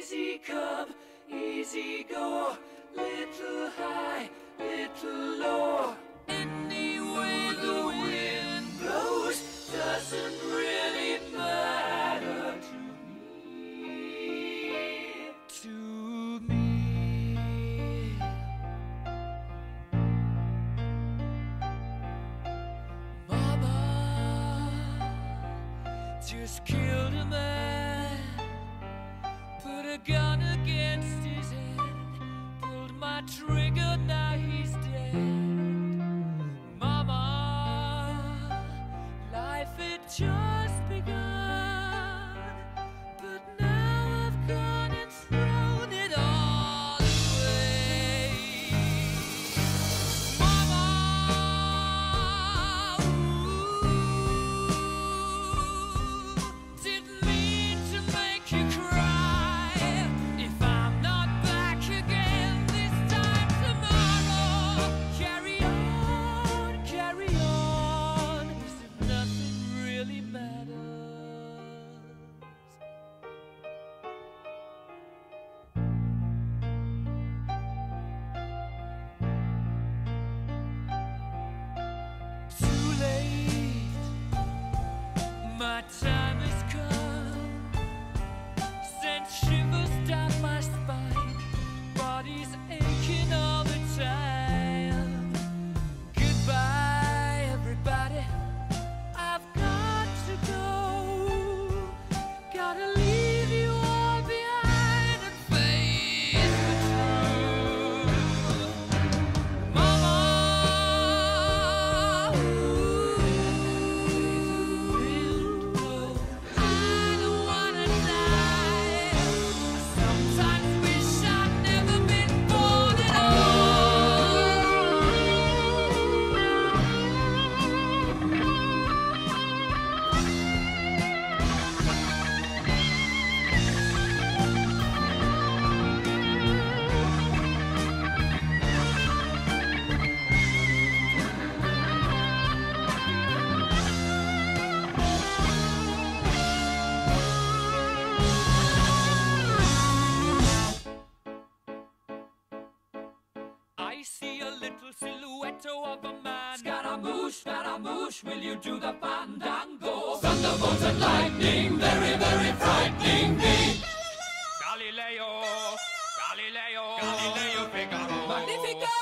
Easy come, easy go. Little high, little low. Any way the wind blows doesn't really matter to me. To me. Mama just killed a man, gun against his head, pulled my trigger, now he's dead. Mama, life had just I see a little silhouette of a man. Scaramouche, Scaramouche, will you do the fandango? Thunderbolts and lightning, very, very frightening me. Galileo, Galileo, Galileo Figaro. Magnifico!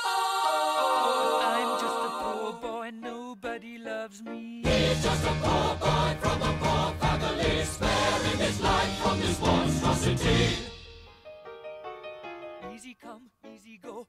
I'm just a poor boy, and nobody loves me. He's just a poor boy from a poor family, sparing his life from this monstrosity. Easy come, easy go.